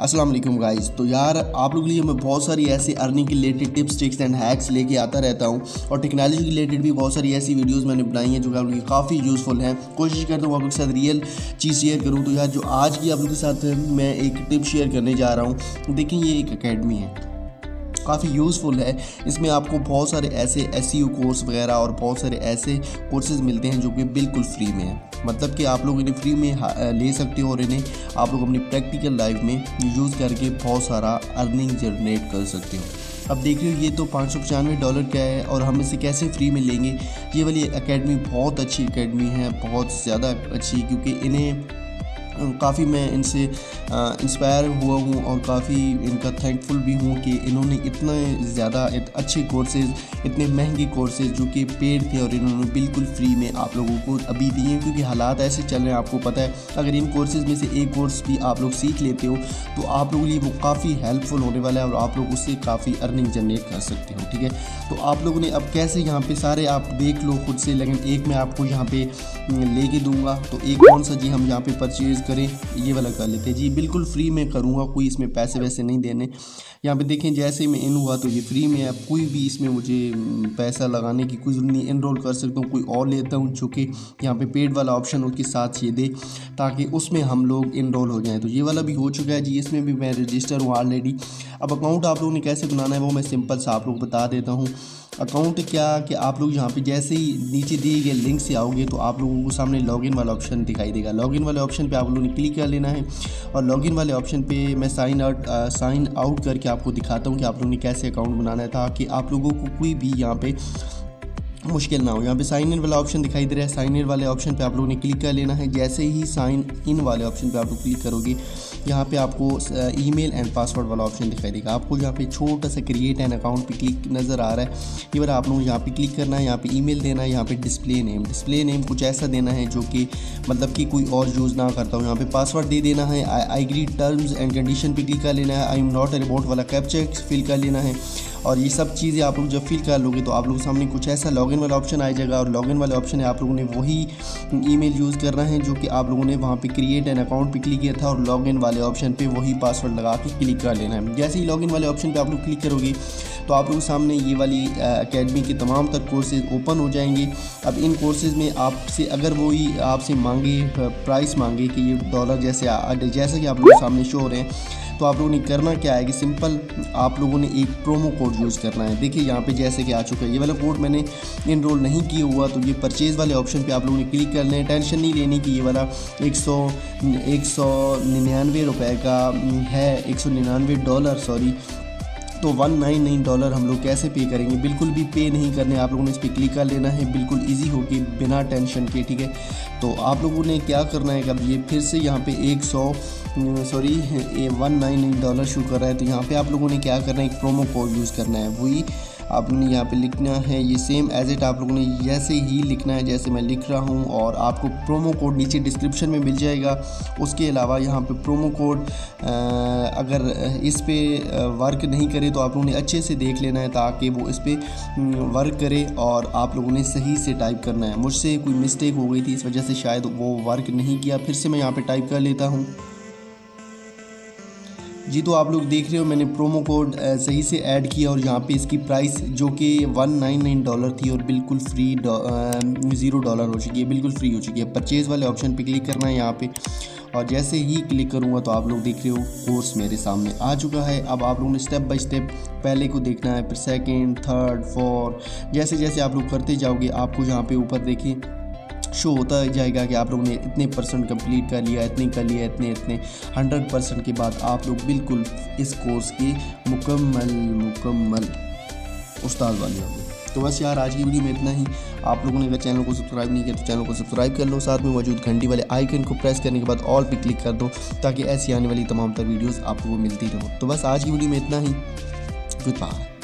अस्सलाम गाइज़ तो यार, आप लोग के लिए मैं बहुत सारी ऐसी अर्निंग के related tips tricks and hacks लेके आता रहता हूँ। और टेक्नोलॉजी के रिलेटेड भी बहुत सारी ऐसी वीडियोस मैंने बनाई हैं जो आप लोग की काफ़ी यूज़फुल हैं। कोशिश करता हूँ आप लोग के साथ रियल चीज़ शेयर करूँ। तो यार, जो आज की आप लोग के साथ मैं एक टिप शेयर करने जा रहा हूँ। देखिए, ये एक अकेडमी है। काफ़ी यूज़फुल है। इसमें आपको बहुत सारे ऐसे एस कोर्स वगैरह और बहुत सारे ऐसे कोर्सेज़ मिलते हैं जो कि बिल्कुल फ्री में है। मतलब कि आप लोग इन्हें फ्री में ले सकते हो और इन्हें आप लोग अपनी प्रैक्टिकल लाइफ में यूज़ करके बहुत सारा अर्निंग जनरेट कर सकते हो। अब देख हो ये तो पाँच सौ पचानवे डॉलर क्या है और हम इसे कैसे फ्री में लेंगे? ये वाली एकेडमी बहुत अच्छी एकेडमी है, बहुत ज़्यादा अच्छी, क्योंकि इन्हें काफ़ी मैं इनसे इंस्पायर हुआ हूँ और काफ़ी इनका थैंकफुल भी हूँ कि इन्होंने इतने ज़्यादा अच्छे कोर्सेज इतने महँगे कोर्सेज जो कि पेड थे और इन्होंने बिल्कुल फ्री में आप लोगों को अभी दिए क्योंकि हालात ऐसे चल रहे हैं, आपको पता है, अगर इन कोर्सेज़ में से एक कोर्स भी आप लोग सीख लेते हो तो आप लोगों के लिए वो काफ़ी हेल्पफुल होने वाला है और आप लोग उससे काफ़ी अर्निंग जनरेट कर सकते हो, ठीक है? तो आप लोगों ने अब कैसे यहाँ पे सारे आप देख लो खुद से, लेकिन एक मैं आपको यहाँ पे लेके दूँगा। तो एक कौन सा जी हम यहाँ पे परचेज़ करें, ये वाला कर लेते हैं। जी, बिल्कुल फ्री में करूँगा, कोई इसमें पैसे वैसे नहीं देने। यहाँ पे देखें, जैसे ही मैं इन हुआ तो ये फ्री में है कोई भी इसमें मुझे पैसा लगाने की कोई ज़रूरत नहीं इनरोल कर सकता हूँ, कोई और लेता हूँ चूँकि यहाँ पे पेड वाला ऑप्शन उसके साथ ये दे, ताकि उसमें हम लोग इनरोल हो जाएँ। तो ये वाला भी हो चुका है। जी, इसमें भी मैं रजिस्टर हूँ ऑलरेडी अब अकाउंट आप लोगों ने कैसे बनाना है वो मैं सिंपल सा आप लोग बता देता हूँ। अकाउंट क्या कि आप लोग यहाँ पे जैसे ही नीचे दिए गए लिंक से आओगे तो आप लोगों को सामने लॉगिन वाला ऑप्शन दिखाई देगा। लॉगिन वाले ऑप्शन पे आप लोगों ने क्लिक कर लेना है और लॉगिन वाले ऑप्शन पे मैं साइन आउट साइन आउट करके आपको दिखाता हूँ कि आप लोगों ने कैसे अकाउंट बनाना है कि आप लोगों को कोई भी यहाँ पे मुश्किल ना हो। यहाँ पे साइन इन वाला ऑप्शन दिखाई दे रहा है। साइन इन वाले ऑप्शन पे आप लोगों ने क्लिक कर लेना है। जैसे ही साइन इन वाले ऑप्शन पे आप लोग क्लिक करोगे, यहाँ पे आपको ईमेल एंड पासवर्ड वाला ऑप्शन दिखाई देगा। आपको यहाँ पे छोटा सा क्रिएट एन अकाउंट पे क्लिक नज़र आ रहा है। ये बार आप लोग यहाँ पे क्लिक करना है। यहाँ पे ईमेल देना है। यहाँ पे डिस्प्ले नेम डिस्प्ले नेम कुछ ऐसा देना है जो कि मतलब कि कोई और यूज़ ना करता हूँ। यहाँ पे पासवर्ड दे देना है। I agree terms and condition पे क्लिक कर लेना है। I am not a robot वाला कैप्चर फिल कर लेना है। और ये सब चीज़ें आप लोग जब फिल कर लोगे तो आप लोगों सामने कुछ ऐसा लॉगिन वाला ऑप्शन आ जाएगा और लॉगिन वाले ऑप्शन है आप लोगों ने वही ईमेल यूज़ करना है जो कि आप लोगों ने वहाँ पे क्रिएट एन अकाउंट पे क्लिक किया था और लॉगिन वाले ऑप्शन पे वही पासवर्ड लगा के क्लिक कर लेना है। जैसे ही लॉगिन वाले ऑप्शन पे आप लोग क्लिक करोगे तो आप लोगों सामने ये वाली अकेडमी के तमाम तर कोर्सेज ओपन हो जाएँगे। अब इन कोर्सेज़ में आपसे अगर वही आपसे मांगे प्राइस मांगे कि ये डॉलर जैसे जैसे कि आप लोगों सामने शो हो रहे हैं तो आप लोगों ने करना क्या है कि सिंपल आप लोगों ने एक प्रोमो कोड यूज़ करना है। देखिए, यहाँ पे जैसे कि आ चुका है। ये वाला कोड मैंने इनरोल नहीं किया हुआ तो ये परचेज़ वाले ऑप्शन पे आप लोगों ने क्लिक करना है। टेंशन नहीं लेनी कि ये वाला एक सौ एक सौ निन्यानवे का है, एक सौ निन्यानवे डॉलर सॉरी तो वन नाइन नाइन डॉलर हम लोग कैसे पे करेंगे? बिल्कुल भी पे नहीं करने आप लोगों ने इस पर क्लिक कर लेना है। बिल्कुल इजी होके, बिना टेंशन के, ठीक है? तो आप लोगों ने क्या करना है कि अब ये फिर से यहाँ पे एक सौ सॉरी ये one nine eight dollar show कर रहा है तो यहाँ पे आप लोगों ने क्या करना है, एक प्रोमो कोड यूज़ करना है। वही आपने यहाँ पे लिखना है, ये सेम एज इट आप लोगों ने जैसे ही लिखना है, जैसे मैं लिख रहा हूँ, और आपको प्रोमो कोड नीचे डिस्क्रिप्शन में मिल जाएगा। उसके अलावा यहाँ पे प्रोमो कोड अगर इस पर वर्क नहीं करे तो आप लोगों ने अच्छे से देख लेना है, ताकि वो इस पर वर्क करे, और आप लोगों ने सही से टाइप करना है। मुझसे कोई मिस्टेक हो गई थी, इस वजह से शायद वो वर्क नहीं किया। फिर से मैं यहाँ पर टाइप कर लेता हूँ। जी तो आप लोग देख रहे हो, मैंने प्रोमो कोड सही से ऐड किया और यहाँ पे इसकी प्राइस जो कि वन नाइन नाइन डॉलर थी और बिल्कुल फ्री ज़ीरो डॉलर हो चुकी है, बिल्कुल फ्री हो चुकी है। परचेज़ वाले ऑप्शन पे क्लिक करना है यहाँ पे। और जैसे ही क्लिक करूँगा तो आप लोग देख रहे हो कोर्स मेरे सामने आ चुका है। अब आप लोगों ने स्टेप बाय स्टेप पहले को देखना है, फिर सेकेंड थर्ड फोर्थ जैसे जैसे आप लोग करते जाओगे, आपको यहाँ पर ऊपर देखिए शो होता जाएगा कि आप लोगों ने इतने परसेंट कंप्लीट कर लिया, इतने कर लिया, इतने इतने। हंड्रेड परसेंट के बाद आप लोग बिल्कुल इस कोर्स के मुकम्मल मुकम्मल उस्ताद वाले होंगे तो बस यार, आज की वीडियो में इतना ही। आप लोगों ने अगर चैनल को सब्सक्राइब नहीं किया तो चैनल को सब्सक्राइब कर लो। साथ में मौजूद घंटी वाले आइकन को प्रेस करने के बाद ऑल पे क्लिक कर दो, ताकि ऐसी आने वाली तमाम तर वीडियोस आपको मिलती रहो। तो बस आज की वीडियो में इतना ही। Good bye